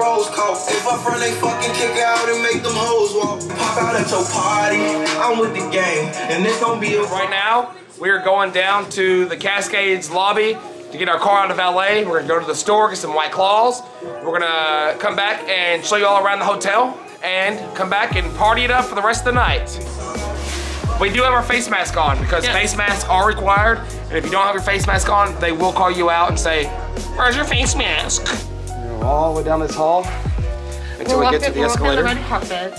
rose cough. If I front, they fucking kick out and make them hoes walk. Pop out at your party, I'm with the game, and it's gonna be a Right now, we are going down to the Cascades lobby to get our car out of valet. We're gonna go to the store, get some White Claws. We're gonna come back and show you all around the hotel and come back and party it up for the rest of the night. We do have our face mask on because Yes. face masks are required. And if you don't have your face mask on, they will call you out and say, where's your face mask? All the way down this hall until we get to the escalator. the red carpet.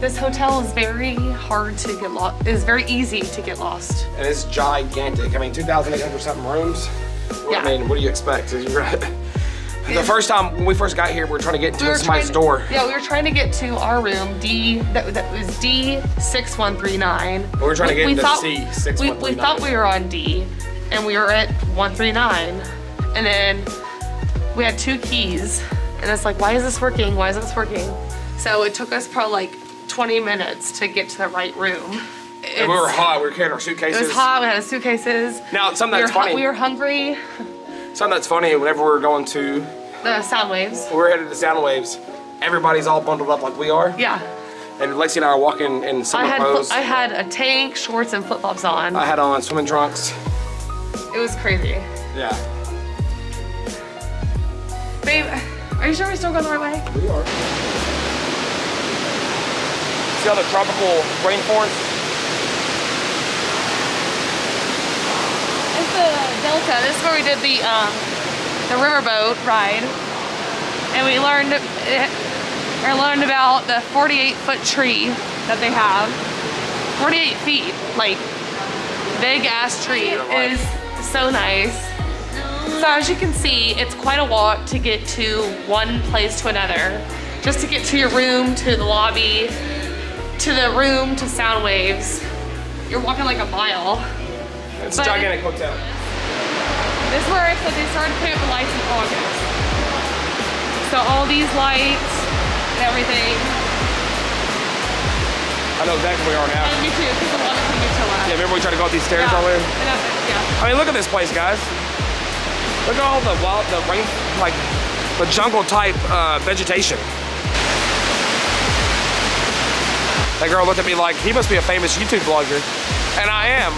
This hotel is very hard to get lost. It's very easy to get lost. and it's gigantic. I mean, 2,800 something rooms. What- Yeah. I mean, what do you expect? The first time when we first got here, we were trying to get into We somebody's to- door. Yeah, we were trying to get to our room D. That, that was D six one three nine. We were trying to get into thought, C, We, we thought we were on D, and we were at one three nine, and then we had two keys, and it's like, why is this working? Why is this working? So it took us probably like 20 minutes to get to the right room. And we were hot. We were carrying our It suitcases. was hot. We had our suitcases. Now, something We that's hu- funny. we were hungry. Something that's funny. Whenever we were going to, The sound waves. we were headed to Sound Waves. Everybody's all bundled up like we are, Yeah. and Lexi and I are walking in summer I had clothes. I had a tank, shorts, and flip flops on. I had on swimming trunks. It was crazy. Yeah. Babe, are you sure we're still going the right way? We are. See all the tropical rainforest? It's the Delta. This is where we did the um, the riverboat ride, and we learned I learned about the 48 foot tree that they have. 48 feet, like big ass tree. is so nice. So as you can see, it's quite a walk to get to one place to another. Just to get to your room, to the lobby, to the room, to sound waves. You're walking like a mile. It's a gigantic hotel. This is where I said they started putting up the lights in August. So all these lights and everything. I know exactly where we are now. And me too, because the water can get to Yeah, remember we tried to go up these stairs all the way? I- yeah. I mean, look at this place, guys. Look at all the wild, the rain, like the jungle type uh, vegetation. That girl looked at me like, he must be a famous YouTube blogger. And I am.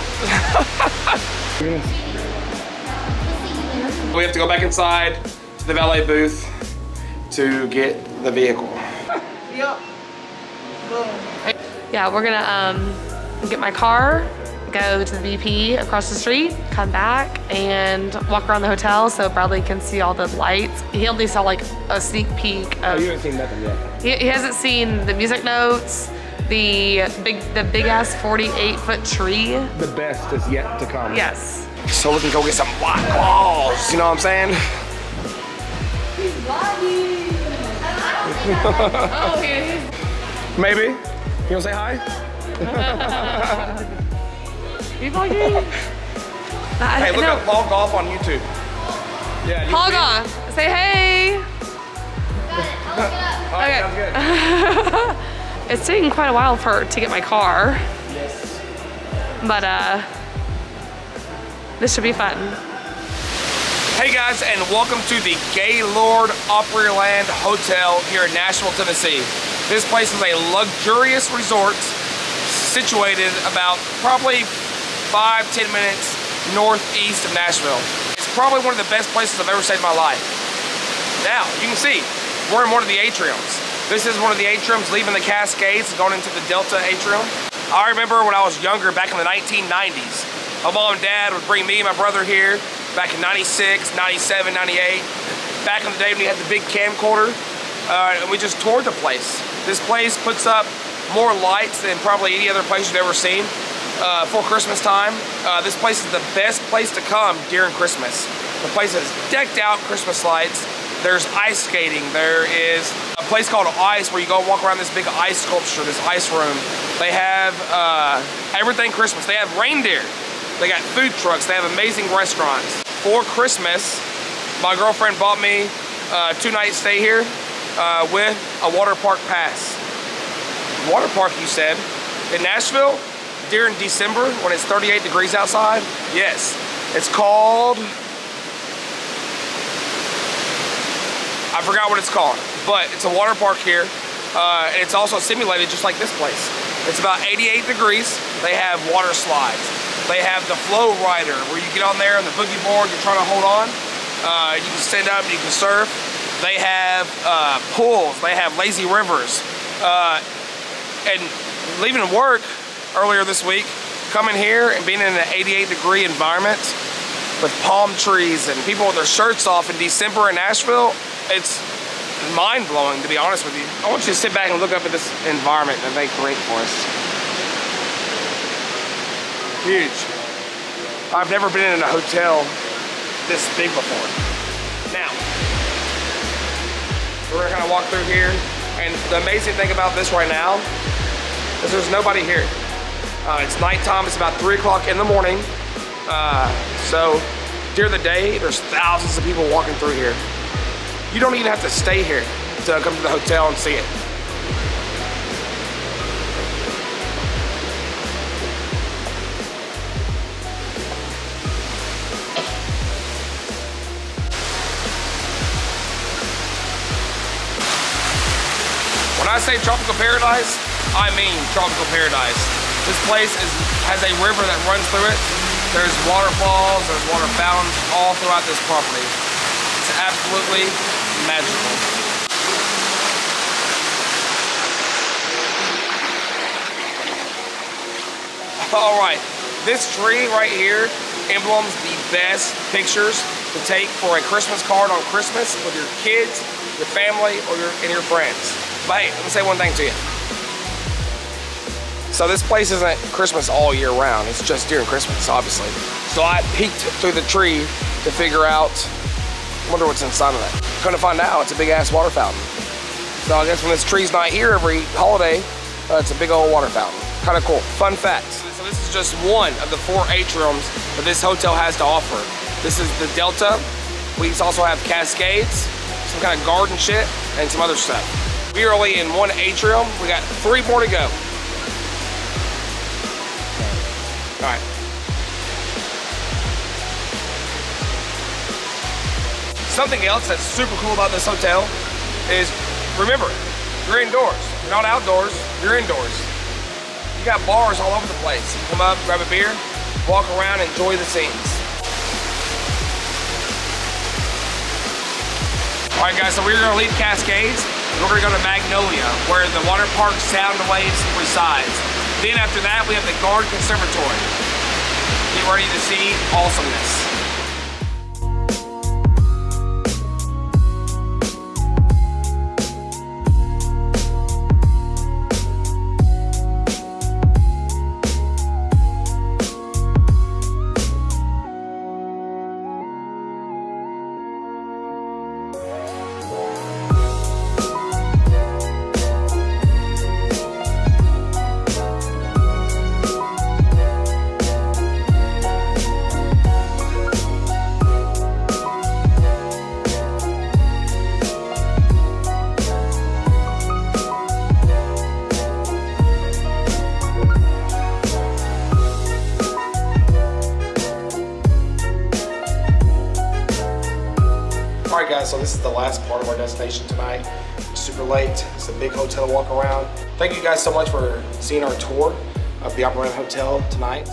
we have to go back inside to the valet booth to get the vehicle. Yeah, we're gonna um, get my car, go to the BP across the street, come back, and walk around the hotel so Bradley can see all the lights. He only saw like a sneak peek of Oh, you haven't seen nothing yet. He, he hasn't seen the music notes, the big the big ass 48 foot tree. The best is yet to come. Yes. So we can go get some white claws. You know what I'm saying? Oh, he, he's Maybe. You wanna say hi? he vlogging. Hey, look no. up Paul Goff on YouTube. Yeah. you- Hold on. Say hey. All right, Okay. It's taking quite a while for to get my car, Yes. but uh, this should be fun. Hey guys, and welcome to the Gaylord Opryland Hotel here in Nashville, Tennessee. This place is a luxurious resort situated about probably five, ten minutes northeast of Nashville. It's probably one of the best places I've ever stayed in my life. Now, you can see, we're in one of the atriums. This is one of the atriums leaving the Cascades, going into the Delta atrium. I remember when I was younger, back in the 1990s, my mom and dad would bring me and my brother here back in 96, 97, 98. Back in the day when we had the big camcorder, uh, and we just toured the place. This place puts up more lights than probably any other place you've ever seen uh, for Christmas time. Uh, this place is the best place to come during Christmas. The place is decked out Christmas lights. There's ice skating. There is a place called Ice where you go walk around this big ice sculpture, this ice room. They have uh, everything Christmas. They have reindeer. They got food trucks. They have amazing restaurants. For Christmas, my girlfriend bought me a two night stay here uh, with a water park pass. Water park, you said? In Nashville? During December when it's 38 degrees outside? Yes. It's called. I forgot what it's called. but it's a water park here. Uh, and it's also simulated just like this place. It's about 88 degrees. They have water slides. They have the flow rider where you get on there on the boogie board, you're trying to hold on. Uh, you can stand up, you can surf. They have uh, pools, they have lazy rivers. Uh, and leaving work earlier this week, coming here and being in an 88 degree environment with palm trees and people with their shirts off in December in Nashville, it's mind blowing to be honest with you. I want you to sit back and look up at this environment that they create for us. Huge. I've never been in a hotel this big before. Now, we're gonna walk through here, and the amazing thing about this right now is there's nobody here. Uh, it's nighttime, it's about three o'clock in the morning. Uh, so during the day, there's thousands of people walking through here. You don't even have to stay here to come to the hotel and see it. When I say tropical paradise, I mean tropical paradise. This place is, has a river that runs through it. There's waterfalls, there's water fountains all throughout this property. It's absolutely magical. All right, this tree right here emblems the best pictures to take for a Christmas card on Christmas with your kids, your family, or your, and your friends. But hey, let me say one thing to you. So this place isn't Christmas all year round. It's just during Christmas, obviously. So I peeked through the tree to figure out Wonder what's inside of that. To find out, it's a big ass water fountain. So I guess when this tree's not here every holiday, uh, it's a big old water fountain. Kind of cool. Fun fact. So this is just one of the four atriums that this hotel has to offer. This is the Delta. We also have Cascades, some kind of garden shit, and some other stuff. We are only in one atrium. We got three more to go. All right. Something else that's super cool about this hotel is, remember, you're indoors. You're not outdoors, you're indoors. You got bars all over the place. Come up, grab a beer, walk around, enjoy the scenes. All right, guys, so we're gonna leave Cascades. We're gonna go to Magnolia, where the water park sound waves resides. Then after that, we have the Garden Conservatory. Get ready to see awesomeness. Guys, so this is the last part of our destination tonight. Super late. It's a big hotel walk around. Thank you guys so much for seeing our tour of the Opryland Hotel tonight.